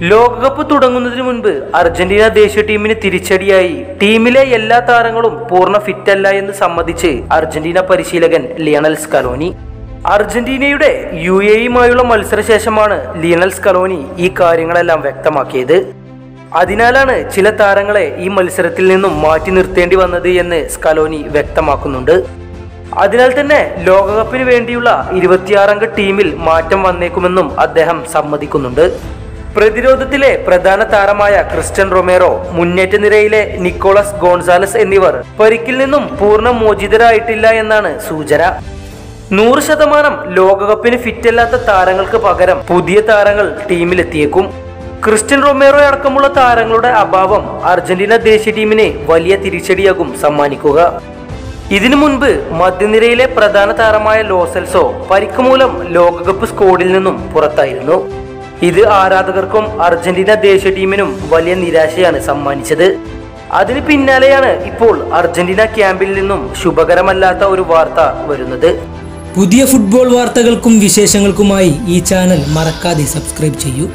ലോകകപ്പ് തുടങ്ങുന്നതിന് മുൻപ് അർജന്റീന ദേശീയ ടീമിന് തിരിച്ചടിയായി. ടീമിലെ എല്ലാ താരങ്ങളും പൂർണ ഫിറ്റല്ല എന്ന് സമ്മതിച്ച് അർജന്റീന പരിശീലകൻ ലിയണൽ സ്കലോനി. അർജന്റീനയുടെ യു എയുമായുള്ള മത്സരശേഷമാണ് ലിയണൽ സ്കലോനി ഈ കാര്യങ്ങളെല്ലാം വ്യക്തമാക്കിയത്. അതിനാലാണ് ചില താരങ്ങളെ ഈ മത്സരത്തിൽ നിന്നും മാറ്റി നിർത്തേണ്ടി വന്നത് എന്ന് സ്കലോനി വ്യക്തമാക്കുന്നുണ്ട്. അതിനാൽ തന്നെ ലോകകപ്പിന് വേണ്ടിയുള്ള ഇരുപത്തിയാറംഗ ടീമിൽ മാറ്റം വന്നേക്കുമെന്നും അദ്ദേഹം സമ്മതിക്കുന്നുണ്ട്. പ്രതിരോധത്തിലെ പ്രധാന താരമായ ക്രിസ്റ്റ്യൻ റൊമേറോ മുന്നേറ്റ നിരയിലെ നിക്കോളസ് ഗോൺസാലസ് എന്നിവർ പരിക്കിൽ നിന്നും പൂർണ മോചിതരായിട്ടില്ല എന്നാണ് സൂചന. നൂറ് ശതമാനം ലോകകപ്പിന് ഫിറ്റല്ലാത്ത താരങ്ങൾക്ക് പകരം പുതിയ താരങ്ങൾ ടീമിലെത്തിയേക്കും. ക്രിസ്റ്റ്യൻ റൊമേറോ അടക്കമുള്ള താരങ്ങളുടെ അഭാവം അർജന്റീന ദേശീയ ടീമിനെ വലിയ തിരിച്ചടിയാകും സമ്മാനിക്കുക. ഇതിനു മുൻപ് മധ്യനിരയിലെ പ്രധാന താരമായ ലോസെൽസോ പരിക്കുമൂലം ലോകകപ്പ് സ്കോഡിൽ നിന്നും പുറത്തായിരുന്നു. ഇത് ആരാധകർക്കും അർജന്റീന ദേശീയ ടീമിനും വലിയ നിരാശയാണ് സമ്മാനിച്ചത്. അതിന് പിന്നാലെയാണ് ഇപ്പോൾ അർജന്റീന ക്യാമ്പിൽ നിന്നും ശുഭകരമല്ലാത്ത ഒരു വാർത്ത വരുന്നത്. പുതിയ ഫുട്ബോൾ വാർത്തകൾക്കും വിശേഷങ്ങൾക്കുമായി ഈ ചാനൽ മറക്കാതെ സബ്സ്ക്രൈബ് ചെയ്യൂ.